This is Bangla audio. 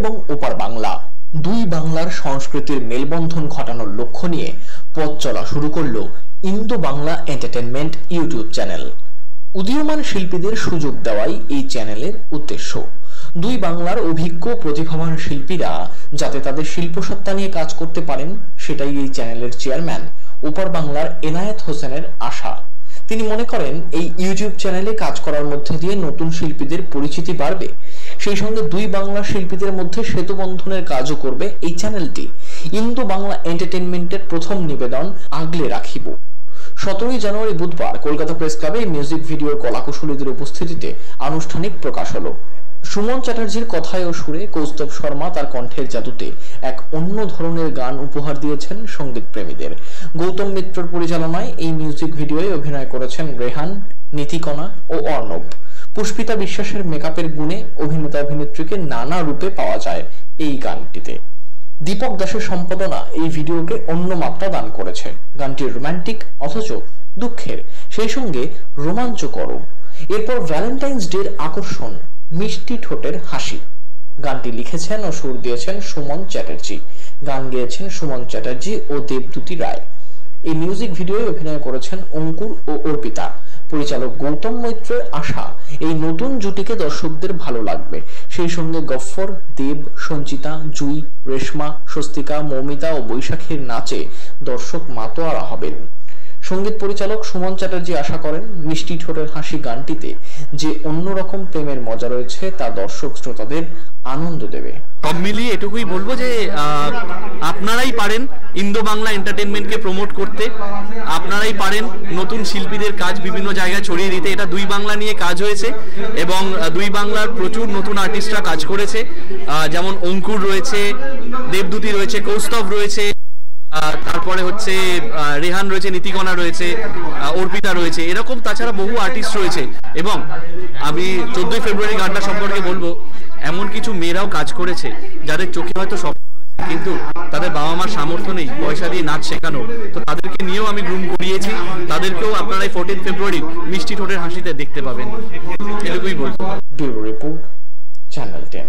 এবং ওপার বাংলা। দুই বাংলার সংস্কৃতির মেলবন্ধন ঘটানোর লক্ষ্য নিয়ে পথ চলা শুরু করল Indo Bangla entertainment YouTube channel. উদীয়মান শিল্পীদের সুযোগ দেওয়াই এই চ্যানেলের উদ্দেশ্য। দুই বাংলার অভিজ্ঞ প্রতিভাবান শিল্পীরা যাতে তাদের শিল্পসত্তা নিয়ে কাজ করতে পারেন, সেটাই এই চ্যানেলের চেয়ারম্যান ওপার বাংলার এনায়েত হোসেনের আশা। তিনি মনে করেন, এই ইউটিউব চ্যানেলে কাজ করার মধ্যে দিয়ে নতুন শিল্পীদের পরিচিতি বাড়বে। সেই সঙ্গে দুই বাংলা শিল্পীদের মধ্যে সেতু বন্ধনের কাজও করবে এই চ্যানেলটি। ইন্দো বাংলা এন্টারটেনমেন্টের প্রথম নিবেদন, আগলে রাখিব। সতেরোই জানুয়ারি বুধবার কলকাতা প্রেস ক্লাবে মিউজিক ভিডিওর কলাকুশলীদের উপস্থিতিতে আনুষ্ঠানিক প্রকাশ হলো। সুমন চ্যাটার্জির কথায় ও সুরে কৌস্তব শর্মা তার কণ্ঠের জাদুতে এক অন্য ধরনের গান উপহার দিয়েছেন সংগীত প্রেমীদের গৌতম মিত্রর পরিচালনায় এই মিউজিক ভিডিওয়ে অভিনয় করেছেন রেহান, নীতিকণা ও অর্ণব। পুষ্পিতা বিশ্বাসের মেকআপের গুণে অভিনেতা অভিনেত্রীকে নানা রূপে পাওয়া যায় এই গানটিতে। দীপক দাসের সম্পাদনা এই ভিডিওকে অন্য মাত্রা দান করেছে। গানটি রোমান্টিক, অথচ দুঃখের। সেই সঙ্গে রোমাঞ্চকর এরপর ভ্যালেন্টাইন্স ডের আকর্ষণ, মিষ্টি ঠোঁটের হাসি। গানটি লিখেছেন ও সুর দিয়েছেন সুমন চ্যাটার্জি। গান গেয়েছেন সুমন চ্যাটার্জি ও দেবদূতি রায়। এই মিউজিক ভিডিওয়ে অভিনয় করেছেন অঙ্কুর ও অর্পিতা। পরিচালক গৌতম মৈত্রের আশা, এই নতুন জুটিকে দর্শকদের ভালো লাগবে। সেই সঙ্গে গফ্ফর দেব, সঞ্চিতা, জুই, রেশমা, স্বস্তিকা, মৌমিতা ও বৈশাখীর নাচে দর্শক মাতোয়ারা হবেন। সংগীত পরিচালক সুমন চ্যাটার্জি আশা করেন, মিষ্টি ঠোঁটের হাসি গানটিতে যে অন্যরকম প্রেমের মজা রয়েছে তা দর্শক শ্রোতাদের আনন্দ দেবে। সব মিলিয়ে এটুকুই বলব যে আপনারাই পারেন ইন্দো বাংলা এন্টারটেনমেন্টকে প্রমোট করতে। আপনারাই পারেন নতুন শিল্পীদের কাজ বিভিন্ন জায়গায় ছড়িয়ে দিতে। এটা দুই বাংলা নিয়ে কাজ হয়েছে এবং দুই বাংলার প্রচুর নতুন আর্টিস্টরা কাজ করেছে। যেমন অঙ্কুর রয়েছে, দেবদূতি রয়েছে, কৌস্তব রয়েছে তারপরে হচ্ছে রেহান রয়েছে, নীতিকণা রয়েছে অর্পিতা রয়েছে। এরকম তাছাড়া বহু আর্টিস্ট রয়েছে। এবং আমি চোদ্দই ফেব্রুয়ারি গানটা সম্পর্কে বলব এমন কিছু মেয়েরাও কাজ করেছে যাদের চোখে হয়তো সব কিন্তু তাদের বাবা মার সামর্থ্য নেই, পয়সা দিয়ে নাচ শেখানো তো তাদেরকে নিয়েও আমি গ্রুম করিয়েছি তাদেরকেও আপনারা এই ফোরটিন ফেব্রুয়ারি মিষ্টি ঠোঁটের হাসিতে দেখতে পাবেন। এটুকুই বলব। Report channel ten